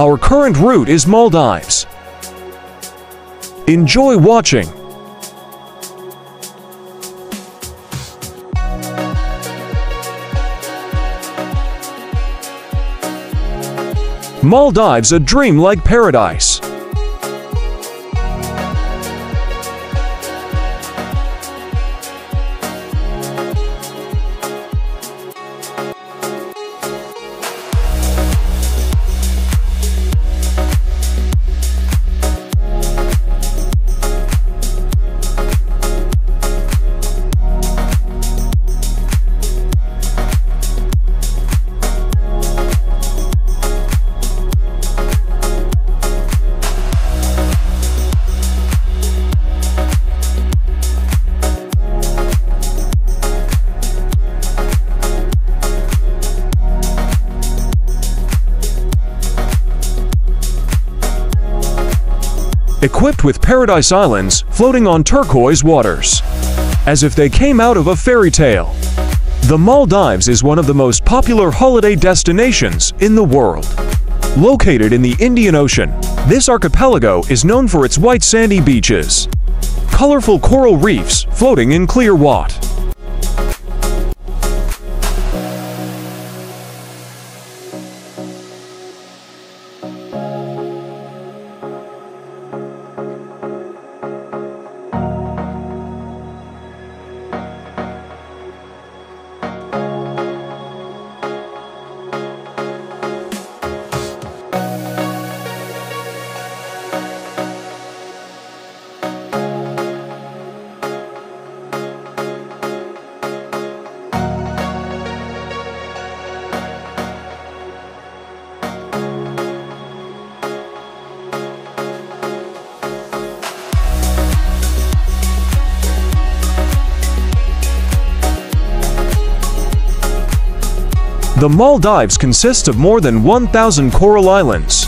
Our current route is Maldives. Enjoy watching. Maldives a dream like paradise. Equipped with paradise islands floating on turquoise waters, as if they came out of a fairy tale. The Maldives is one of the most popular holiday destinations in the world. Located in the Indian Ocean, this archipelago is known for its white sandy beaches, colorful coral reefs floating in clear water, The Maldives consists of more than 1,000 coral islands,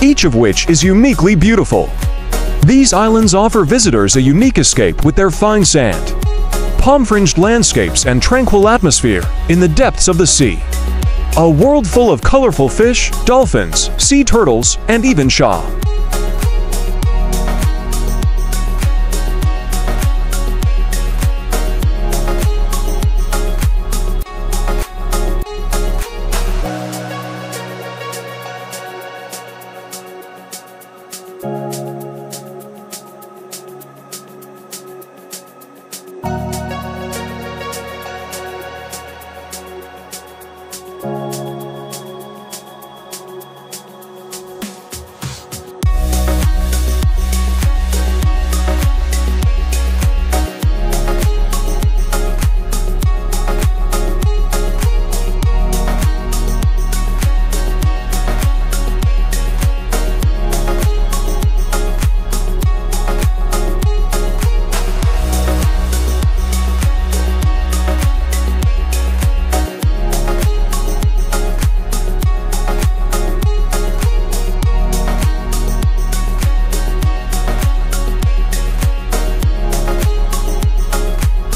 each of which is uniquely beautiful. These islands offer visitors a unique escape with their fine sand, palm-fringed landscapes and tranquil atmosphere in the depths of the sea. A world full of colorful fish, dolphins, sea turtles, and even sha.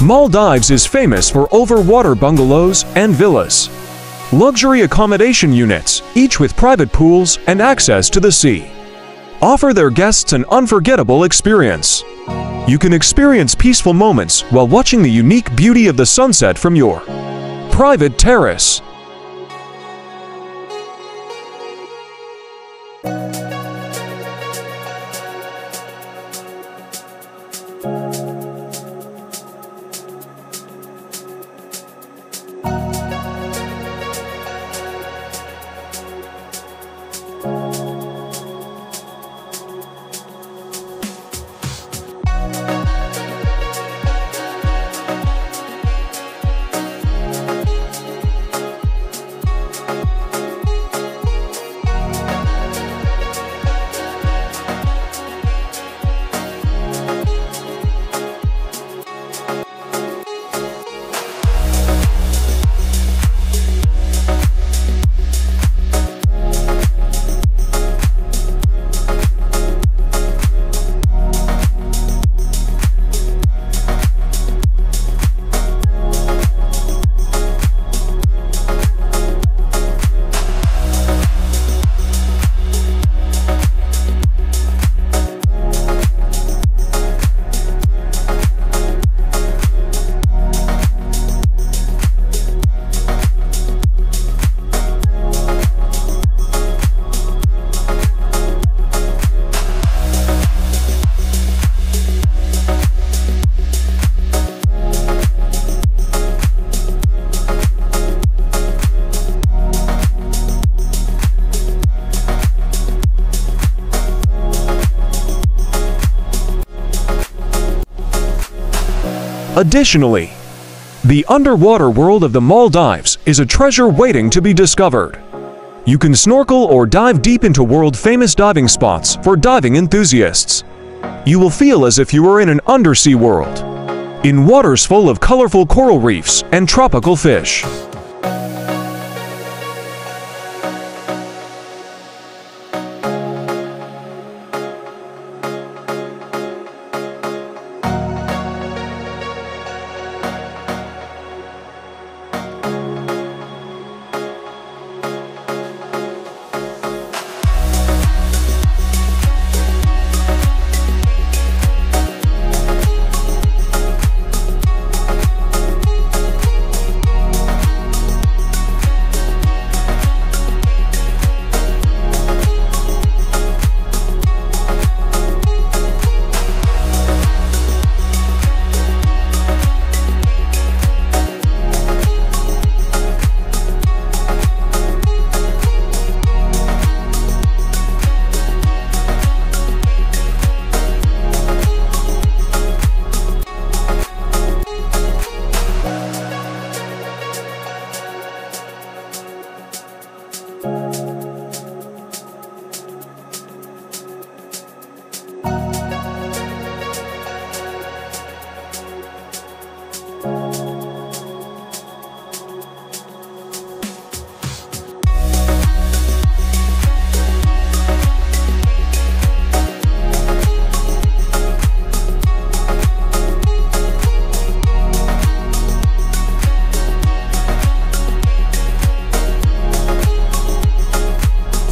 Maldives is famous for overwater bungalows and villas. Luxury accommodation units, each with private pools and access to the sea, offer their guests an unforgettable experience. You can experience peaceful moments while watching the unique beauty of the sunset from your private terrace. Additionally, the underwater world of the Maldives is a treasure waiting to be discovered. You can snorkel or dive deep into world-famous diving spots for diving enthusiasts. You will feel as if you are in an undersea world, in waters full of colorful coral reefs and tropical fish.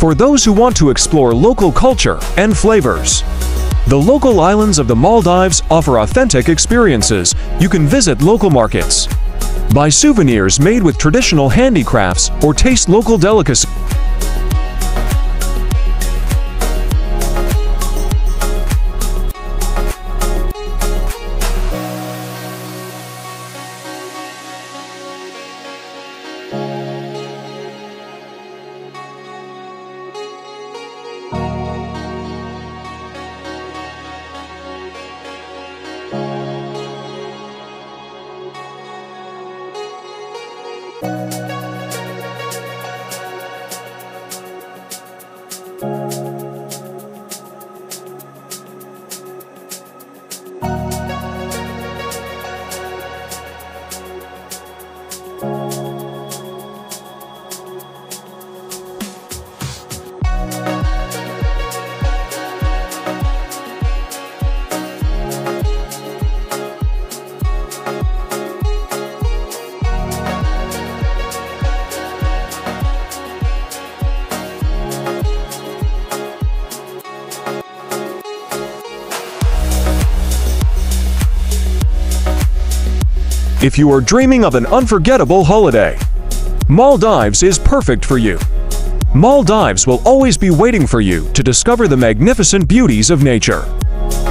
For those who want to explore local culture and flavors. The local islands of the Maldives offer authentic experiences. You can visit local markets, buy souvenirs made with traditional handicrafts, or taste local delicacies. If you are dreaming of an unforgettable holiday, Maldives is perfect for you. Maldives will always be waiting for you to discover the magnificent beauties of nature.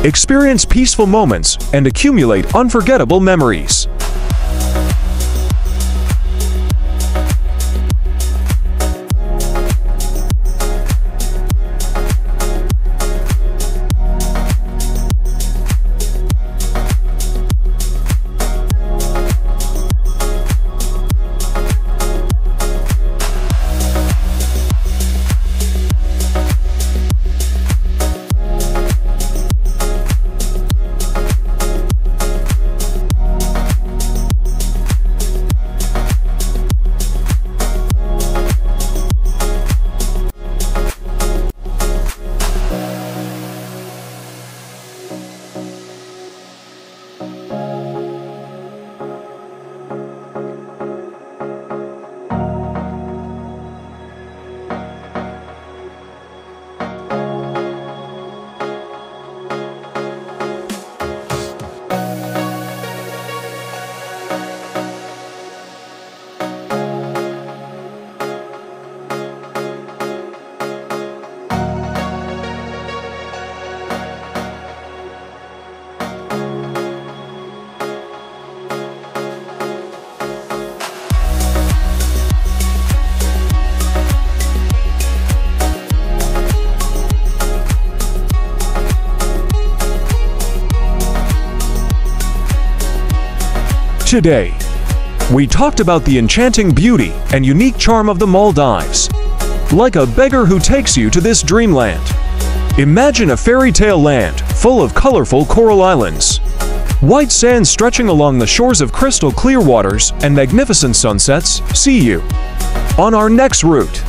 Experience peaceful moments and accumulate unforgettable memories. Today, we talked about the enchanting beauty and unique charm of the Maldives. Like a beggar who takes you to this dreamland. Imagine a fairy tale land full of colorful coral islands. White sands stretching along the shores of crystal clear waters and magnificent sunsets. See you on our next route.